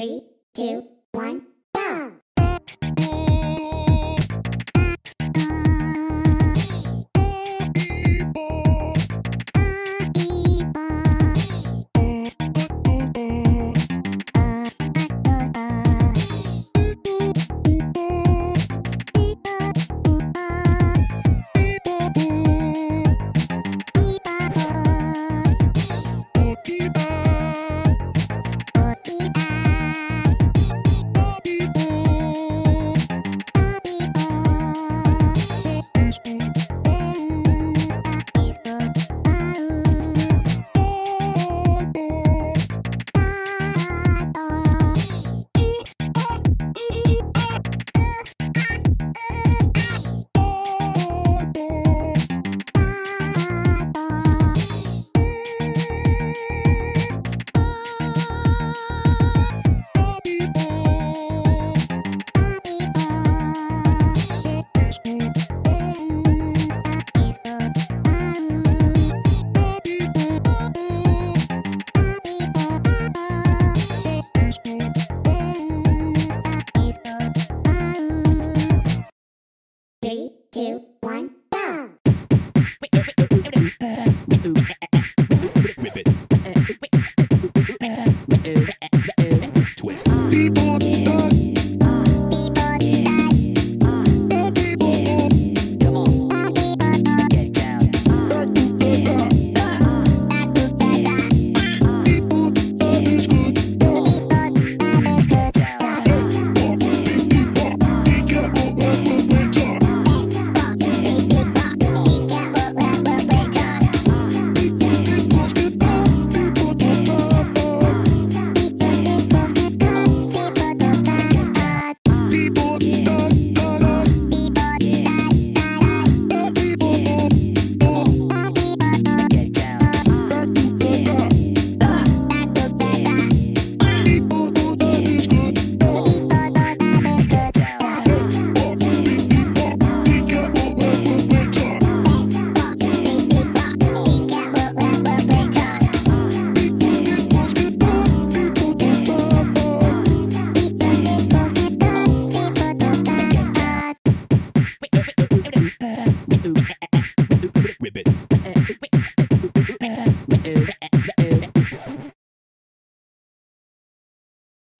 Three, two, one,